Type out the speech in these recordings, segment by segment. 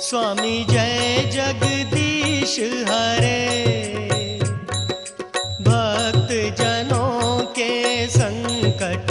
स्वामी जय जगदीश हरे। भक्त जनों के संकट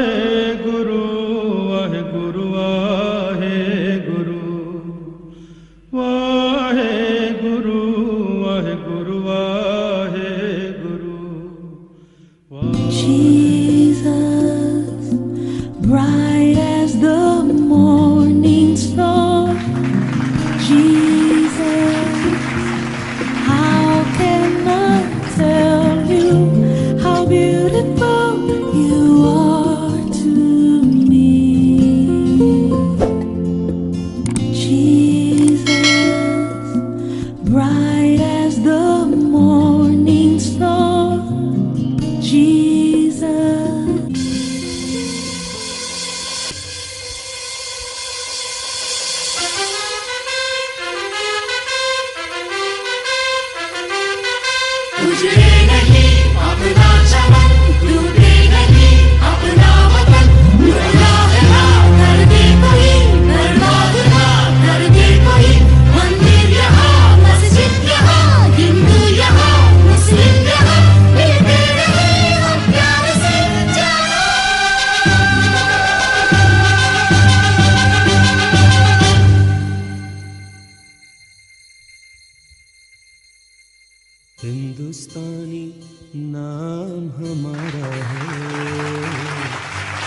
है Virginia. हिंदुस्तानी नाम हमारा है।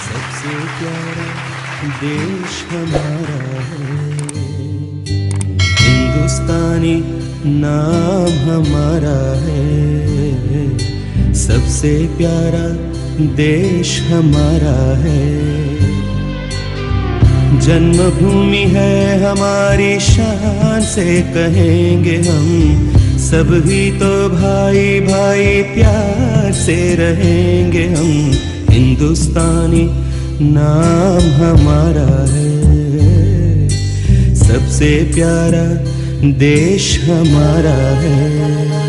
सबसे प्यारा देश हमारा है। हिंदुस्तानी नाम हमारा है। सबसे प्यारा देश हमारा है। जन्मभूमि है हमारी शान से कहेंगे हम ही तो भाई भाई प्यार से रहेंगे हम। हिंदुस्तानी नाम हमारा है। सबसे प्यारा देश हमारा है।